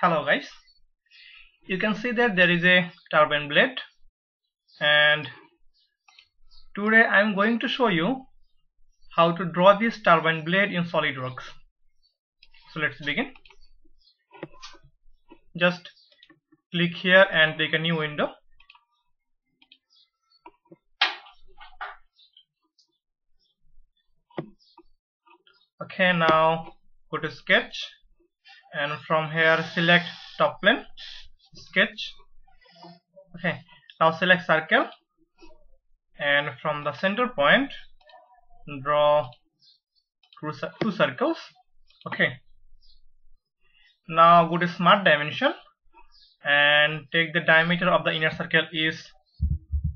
hello guys. You can see that there is a turbine blade and today I'm going to show you how to draw this turbine blade in SolidWorks. So let's begin. Just click here and take a new window. Okay now go to sketch and from here select top plane sketch. Okay now select circle. And from the center point draw two circles. Okay. Now go to smart dimension. And take the diameter of the inner circle is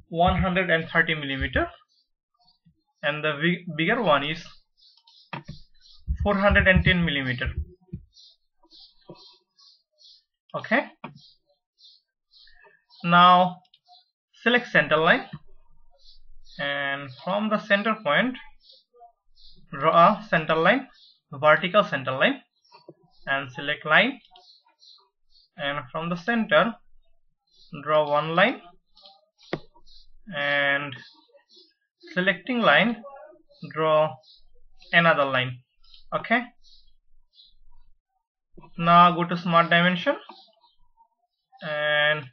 130 millimeter. And the bigger one is 410 millimeter okay. Now select center line. And from the center point draw a center line vertical center line and select line. And from the center draw one line. And selecting line draw another line. Okay now go to smart dimension. And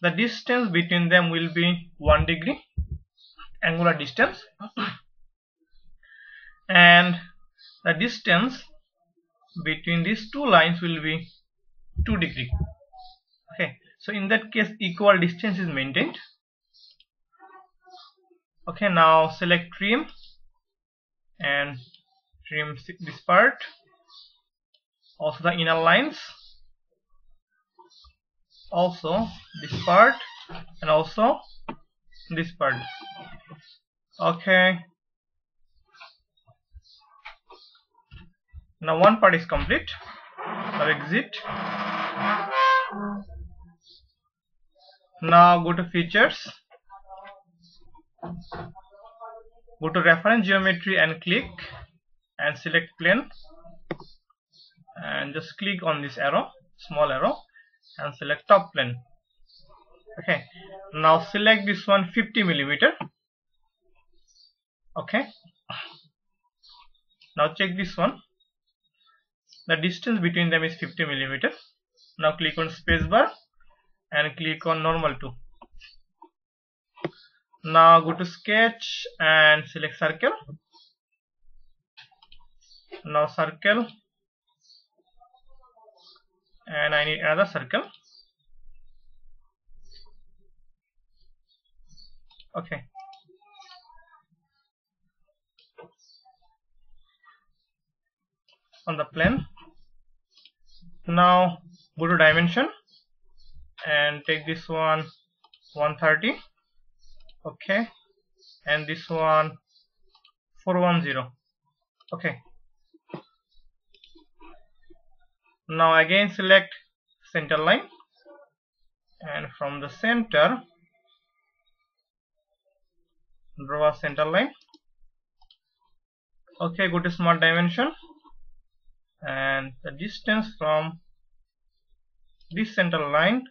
the distance between them will be 1 degree. Angular distance. And the distance between these two lines will be 2 degree. Okay. So in that case equal distance is maintained. Okay. Now select trim. And trim this part also the inner lines. Also this part and also this part. Okay. Now one part is complete. Now exit. Now go to features. Go to reference geometry and click and select plane and just click on this arrow small arrow and select top plane. Okay. Now select this one 50 millimeter. Okay. Now check this one. The distance between them is 50 millimeter. Now click on spacebar and click on normal to now go to sketch and select circle. Now circle and I need another circle. Okay. On the plane. Now go to dimension. And take this one 130 okay. And this one 410 okay now again select center line and from the center draw a center line. Okay go to smart dimension and the distance from this center line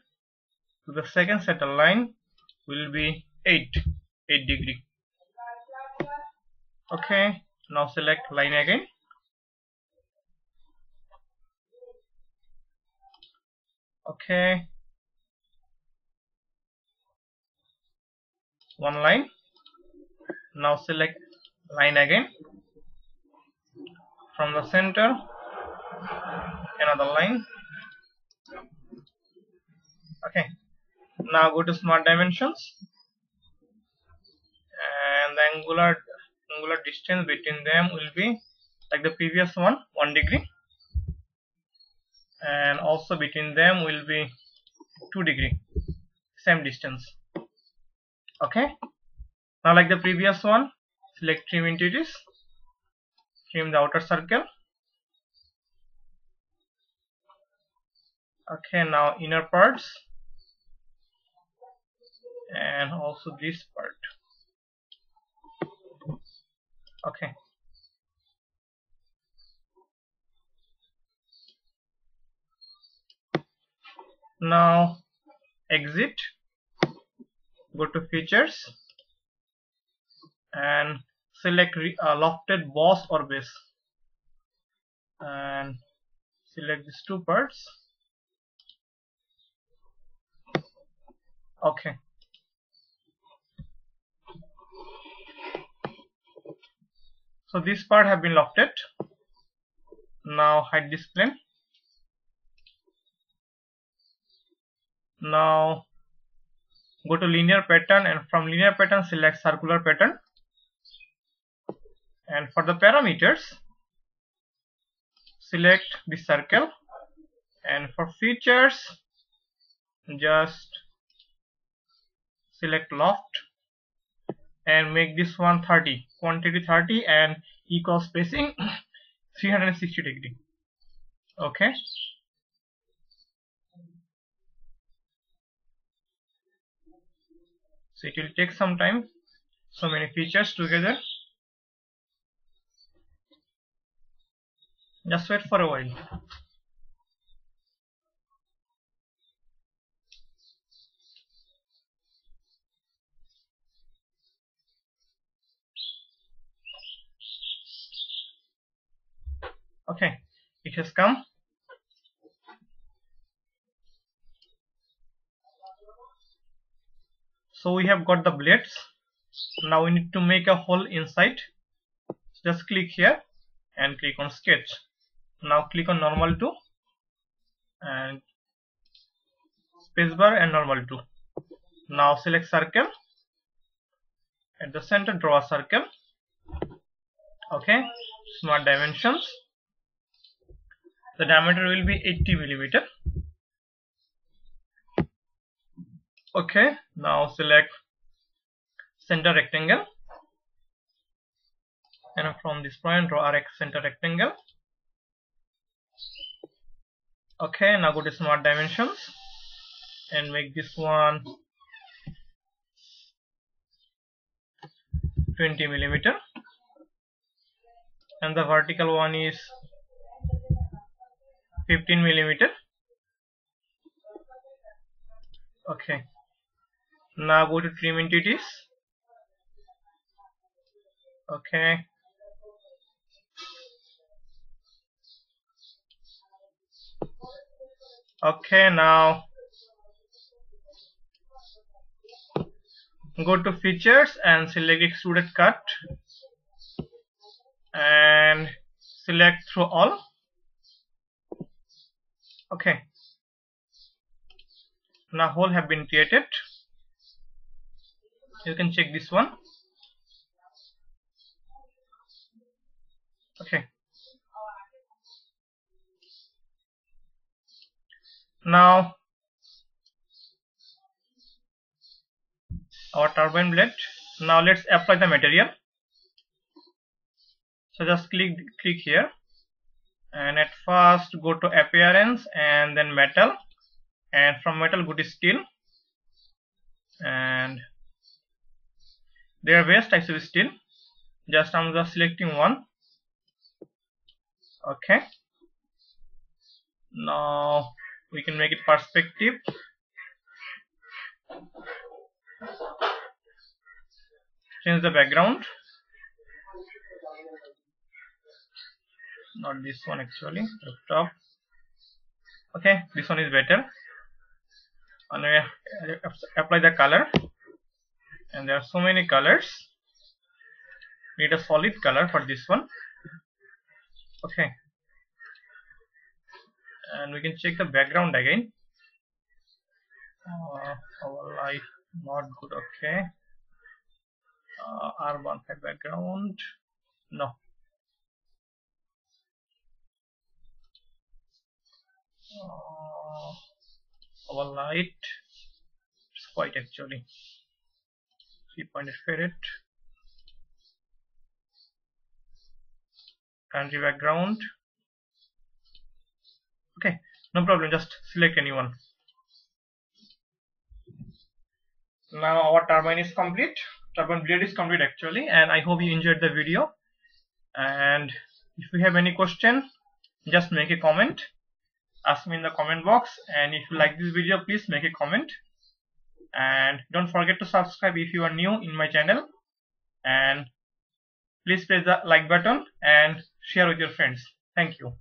to the second center line will be 8 8 degree. Okay now select line again okay. One line. Now select line again. From the center another line. Okay. Now go to smart dimensions. And the angular angular distance between them will be like the previous one 1 degree and also between them will be 2 degree same distance. Okay? Now like the previous one select trim entities trim the outer circle. Okay now inner parts and also this part. Okay now exit go to features and select uh, lofted boss or base. And select these two parts. Okay. So this part have been lofted. Now hide this plane now go to linear pattern and from linear pattern select circular pattern. And for the parameters select the circle. And for features just select loft and make this one 30 quantity 30 and equal spacing 360 degree. Okay so it will take some time. So many features together. Just wait for a while. Okay. It has come so we have got the blades. Now we need to make a hole inside. Just click here and click on sketch. Now click on normal to and spacebar and normal to now select circle. At the center draw a circle. Okay. Smart dimensions. The diameter will be 80 millimeter okay now select center rectangle. And from this point draw a center rectangle. Okay now go to smart dimensions and make this one 20 millimeter. And the vertical one is 15 millimeter. Okay now go to trim entities. Okay. Okay now go to features and select extruded cut and select through all. Okay. Now hole have been created you can check this one. Okay. Now our turbine blade. Now let's apply the material. So just click click here. And at first go to appearance and then metal. And from metal go to steel. And there are various types of steel. Just I'm just selecting one. Okay. Now we can make it perspective. Change the background. Not this one actually. Top okay this one is better. And we apply the color and there are so many colors. Need a solid color for this one. Okay. And we can check the background again. Uh, our light not good. Okay. Uh, r1 background. No. Uh, our light it's white actually three pointed ferret country background okay no problem just select anyone now our turbine is complete. Turbine blade is complete actually and I hope you enjoyed the video. And if you have any question just make a comment. Ask me in the comment box. And if you like this video please make a comment and don't forget to subscribe if you are new in my channel. And please press the like button and share with your friends. Thank you